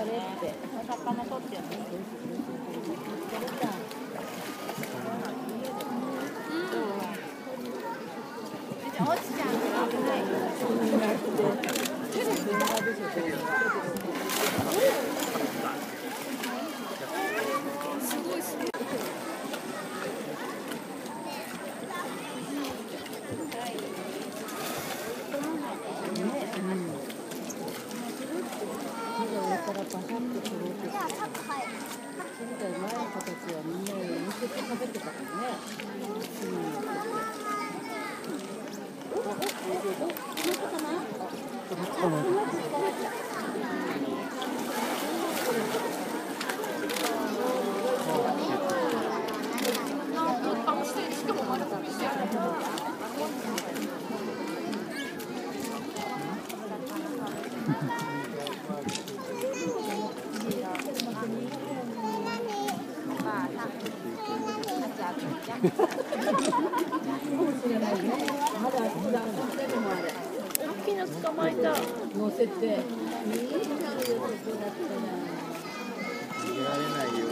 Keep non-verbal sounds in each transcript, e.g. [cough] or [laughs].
れって、魚取ってやの。落ちちゃうから。食べてたもんね。まえた。乗せて。逃げられないよ。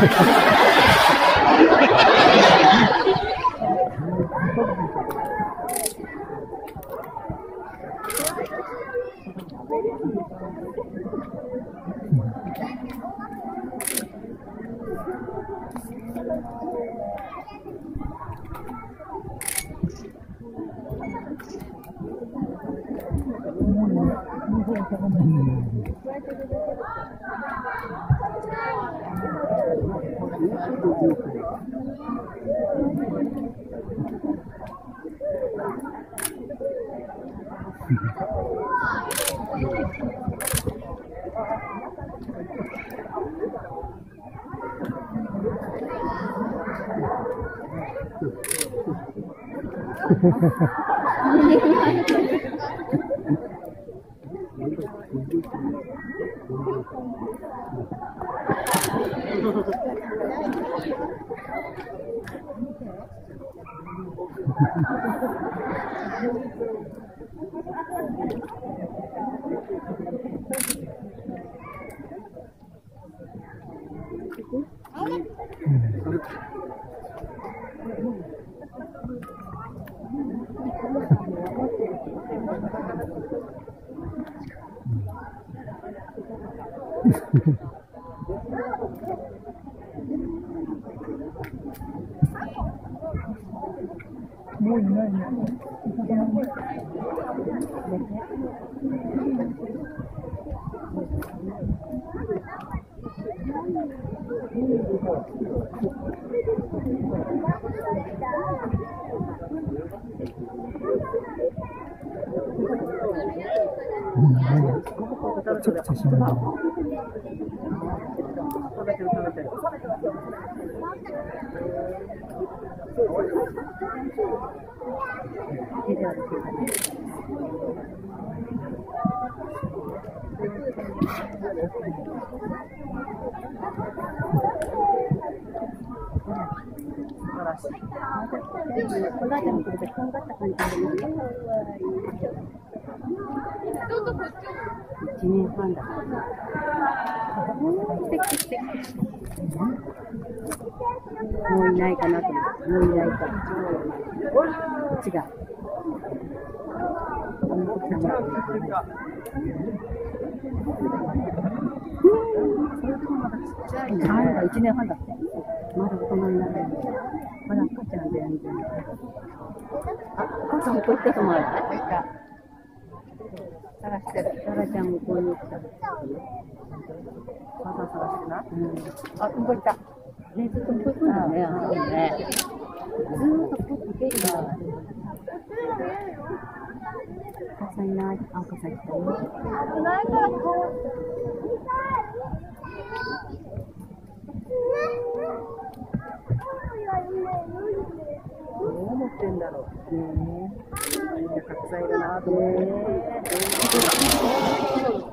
も [laughs] ういないね。ちょっと写真が。もうい。ない。かなと思って、もういいか。違う。あの時はなんだ、一年半だって。まだ大人にならない。まだ赤ちゃんで、みたいな。あ、お母さんもこ行ったと思わない探してる。タラちゃんもこうに来た。まだ探してな。あ、動いた。だね、あのね。ずーっとこう行けるな。お母さんいない。あ、お母さん来たよ。どう思ってんだろう。ねえ。みんなたくさんいるなと思って。